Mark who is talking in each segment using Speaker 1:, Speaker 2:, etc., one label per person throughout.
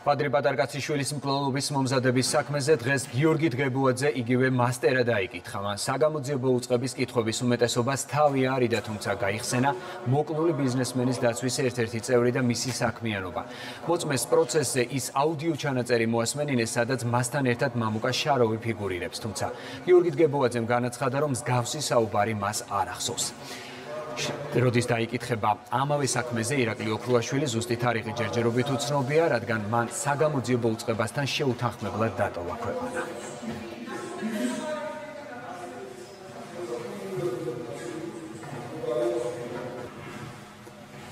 Speaker 1: პადრი პატარკაციშვილის მკვლელობის მომზადების საქმეზე დღეს გიორგი დღებუაძე იგივე მასტერა დაიკითხა. მან საგამოძიებო უწყების კითხვების უმეტესობას თავი არიდა, თუმცა გაიხსენა მოკლული ბიზნესმენის დაცვის ერთ-ერთი წევრი და მისი საქმიანობა. მოწმეს პროცესზე ის აუდიო ჩანაწერი მოასმენინეს, სადაც მასთან ერთად მამუკა შაროვი ფიგურირებს, თუმცა გიორგი დღებუაძემ განაცხადა, რომ მსგავსი საუბარი მას არ ახსოვს. როდის დაიკითხება ამავე საქმეზე ირაკლი ოქრუაშვილი ზუსტი თარიღი ჯერჯერობით უცნობია, რადგან მან საგამოძიებო უწყებასთან შეუთანხმებლად დატოვა ქვეყანა.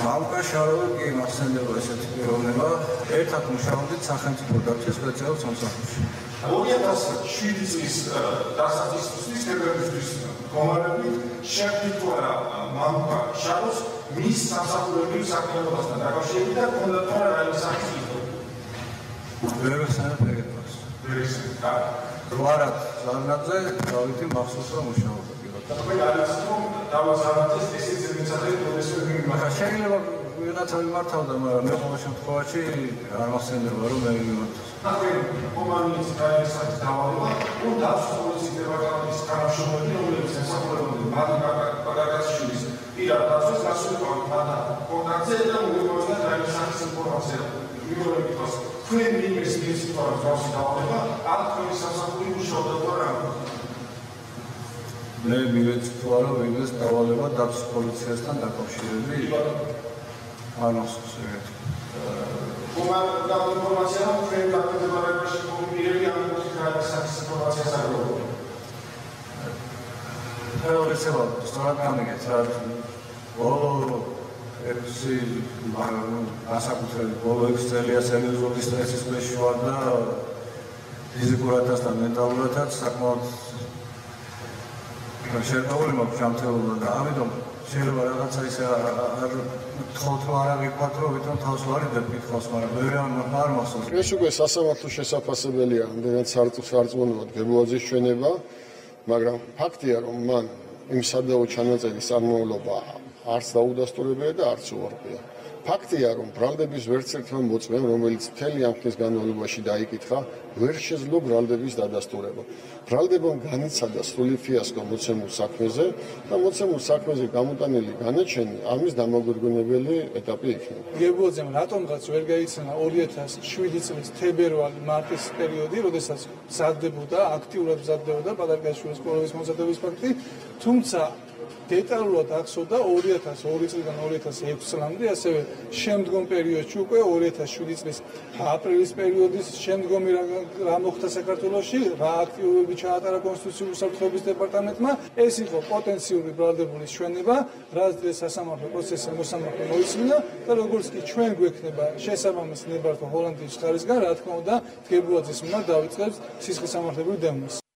Speaker 2: მალკა შარავი კი მასენდება ესეთი პიროვნება, ერთად მუშაობდით სახელმწიფო დაცვის სპეციალურ სამსახურში.
Speaker 3: 2007 წლის დასაწყისისთვის თებერვლის კომარები შეფიქრა მამკა შაროს მის სამსახურებრივ საქმიანობასთან დაკავშირებით და კონდაქტორ რაიმის სახელით.
Speaker 2: ვერ საერთოდ
Speaker 3: ვერ ისე.
Speaker 2: გვარად ზარნაძე დავითი მახსოვსა მუშაობდა პირველად.
Speaker 3: თქვენ არის რომ დავაზარდეთ ესეც მეცადე პროფესორი
Speaker 2: მაგრამ შეიძლება ვიღაცა მიმართავდა, მაგრამ მე ყოველ შემთხვევაში არ მახსენდება რომ მე
Speaker 3: თქვენ კომანდის დაესახა დავალება, რომ დასწრების დეპარტამენტის თანამშრომლები, რომლებიც ემსახურებოდნენ მარი პაგაგაშვილის პირად დაცვის გასულიყავით მათ კონტაქტზე და მოგვიყვება დაესახის ინფორმაცია. მიგვიყვებით მას თქვენ იმის ის სიტუაციის დავალება, ამ თქვენი სასახური მუშაობდა თუ არა?
Speaker 2: მე მივეცი თუ არა ვინმეს დავალება დაცვის პოლიციასთან დაკავშირებით. ანოსს ეგეთ.
Speaker 3: კომანდა ინფორმაცია რომ ჩვენ დაგეგმარებაში კომპიუტერი ამ მოსიკალის ინფორმაციას აღგებო.
Speaker 2: თეორიასება სწორად გამიგეთ რა. ო ექსი მაგრამ ასაკუთრებით ბოლო 6 წელია სერიოზული სტრესის ქვეშ ვარ და ფიზიკურადაც და მენტალურადაც საკმაოდ შეგაული მაქვს ჯანმრთელობა და ამიტომ შეიძლება რაღაცა ისე არ თხოვთ არ აღიქვათ რომ ვითომ თავს ვარიდებ მითხავს მაგრამ მე არ მახსოვს.
Speaker 4: ეს უკვე სასამართლო შესაძლებელია ამდენად სარწმუნოა გებუაძის ჩვენება მაგრამ ფაქტია რომ მან იმ სადაო ჩანაწერის წარმოულობა არც დაუდასტურებია და არც უარყია ფაქტია, რომ ბრალდების ვერც ერთმა მოწმემ, რომელიც მთელი ამ ხნის განმავლობაში დაიკითხა, ვერ შეძლო ბრალდების დადასტურება. ბრალდებამ განიცადა სრული ფიასკო მოცემულ საქმეზე და მოცემულ საქმეზე გამოტანილი განაჩენი ამის დამოუკიდებელი ეტაპი იქნება.
Speaker 5: გებუაძემ რატომღაც ვერ გაიცნა 2007 წლის თებერვალ-მარტის პერიოდი, როდესაც მზადდებოდა, აქტიურად მზადდებოდა პატარკაშვილის სკოლის მოსადების ფაქტი, თუმცა დეტალურად ახსოვდა 2002 წლიდან 2006 წლამდე, ასევე შემდგომ პერიოდში უკვე 2007 წლის აპრილის პერიოდის შემდგომი რა მოხდა საქართველოში, რა აქტიურობები ჩაატარა კონსტიტუციური საფრთხების დეპარტამენტმა, ეს იყო პოტენციური ბრალდებულის ჩვენება, რაც დღეს სასამართლო პროცესზე მოსამართლე მოიწმინდა და როგორც კი ჩვენ გვექნება შესაბამისი ნებართვა ჰოლანდიის ხარისგან, რა თქმა უნდა, დგებუაძის მიმართ დავიწყებს სისხლის სამართლებრივ დემოს.